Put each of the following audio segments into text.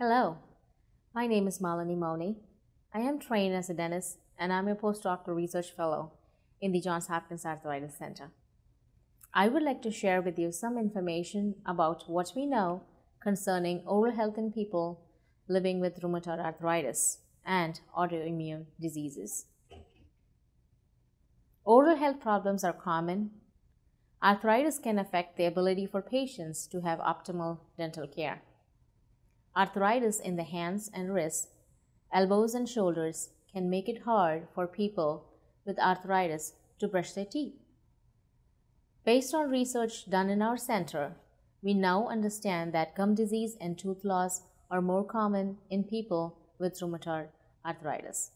Hello, my name is Malini Moni. I am trained as a dentist and I'm a postdoctoral research fellow in the Johns Hopkins Arthritis Center. I would like to share with you some information about what we know concerning oral health in people living with rheumatoid arthritis and autoimmune diseases. Oral health problems are common. Arthritis can affect the ability for patients to have optimal dental care. Arthritis in the hands and wrists, elbows, and shoulders can make it hard for people with arthritis to brush their teeth. Based on research done in our center, we now understand that gum disease and tooth loss are more common in people with rheumatoid arthritis.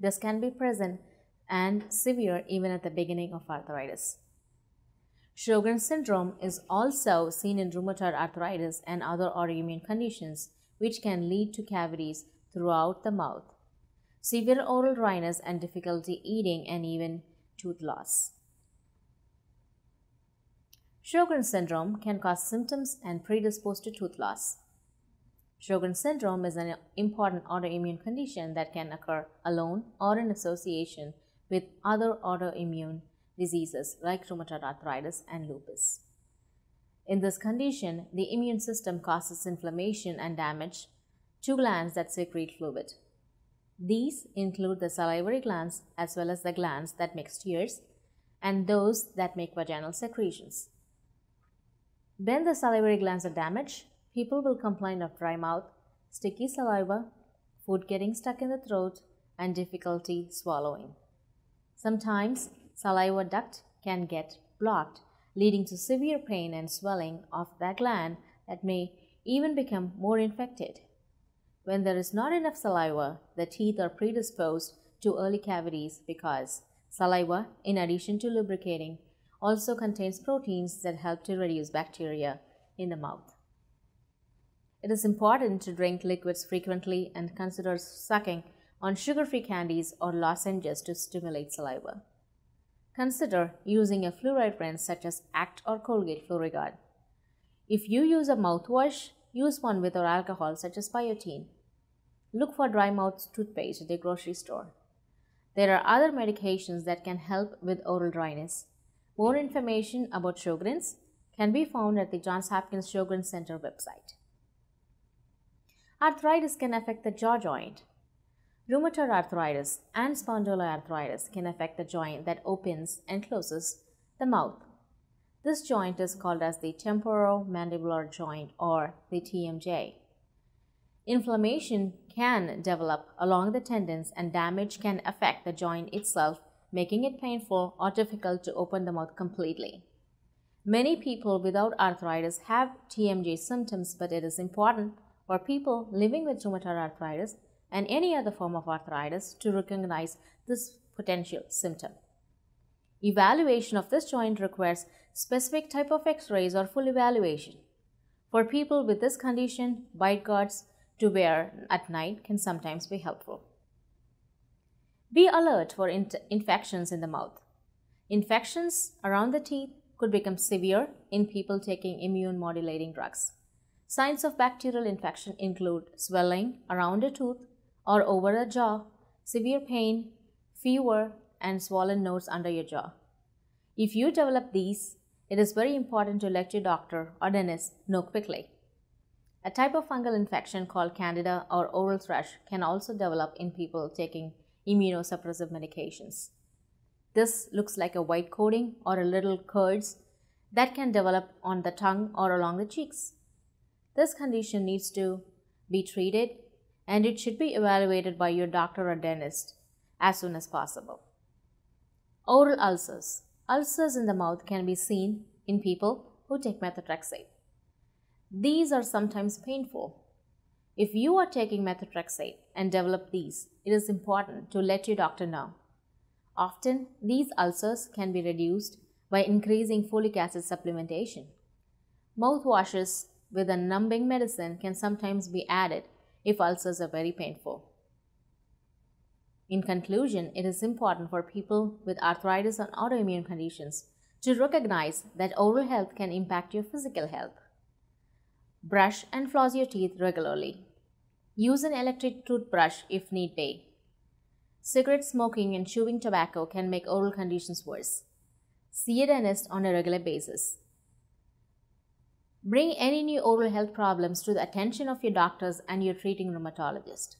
This can be present and severe even at the beginning of arthritis. Sjogren's syndrome is also seen in rheumatoid arthritis and other autoimmune conditions, which can lead to cavities throughout the mouth, severe oral dryness, and difficulty eating, and even tooth loss. Sjogren's syndrome can cause symptoms and predispose to tooth loss. Sjogren's syndrome is an important autoimmune condition that can occur alone or in association with other autoimmune diseases like rheumatoid arthritis and lupus. In this condition, the immune system causes inflammation and damage to glands that secrete fluid. These include the salivary glands as well as the glands that make tears and those that make vaginal secretions. When the salivary glands are damaged, people will complain of dry mouth, sticky saliva, food getting stuck in the throat, and difficulty swallowing. Sometimes saliva duct can get blocked, leading to severe pain and swelling of that gland that may even become more infected. When there is not enough saliva, the teeth are predisposed to early cavities because saliva, in addition to lubricating, also contains proteins that help to reduce bacteria in the mouth. It is important to drink liquids frequently and consider sucking on sugar free candies or lozenges to stimulate saliva. Consider using a fluoride rinse such as ACT or Colgate FluoriGard. If you use a mouthwash, use one with without alcohol such as Biotène. Look for dry mouth toothpaste at the grocery store. There are other medications that can help with oral dryness. More information about Sjogren's can be found at the Johns Hopkins Sjogren's Center website. Arthritis can affect the jaw joint. Rheumatoid arthritis and spondyloarthritis can affect the joint that opens and closes the mouth. This joint is called as the temporomandibular joint or the TMJ. Inflammation can develop along the tendons and damage can affect the joint itself, making it painful or difficult to open the mouth completely. Many people without arthritis have TMJ symptoms, but it is important for people living with rheumatoid arthritis and any other form of arthritis to recognize this potential symptom. Evaluation of this joint requires specific type of x-rays or full evaluation. For people with this condition, bite guards to wear at night can sometimes be helpful. Be alert for in infections in the mouth. Infections around the teeth could become severe in people taking immune modulating drugs. Signs of bacterial infection include swelling around a tooth, or over the jaw, severe pain, fever, and swollen nodes under your jaw. If you develop these, it is very important to let your doctor or dentist know quickly. A type of fungal infection called candida or oral thrush can also develop in people taking immunosuppressive medications. This looks like a white coating or a little curds that can develop on the tongue or along the cheeks. This condition needs to be treated and it should be evaluated by your doctor or dentist as soon as possible. Oral ulcers. Ulcers in the mouth can be seen in people who take methotrexate. These are sometimes painful. If you are taking methotrexate and develop these, it is important to let your doctor know. Often, these ulcers can be reduced by increasing folic acid supplementation. Mouthwashes with a numbing medicine can sometimes be added if ulcers are very painful. In conclusion, it is important for people with arthritis and autoimmune conditions to recognize that oral health can impact your physical health. Brush and floss your teeth regularly. Use an electric toothbrush if need be. Cigarette smoking and chewing tobacco can make oral conditions worse. See a dentist on a regular basis. Bring any new oral health problems to the attention of your doctors and your treating rheumatologist.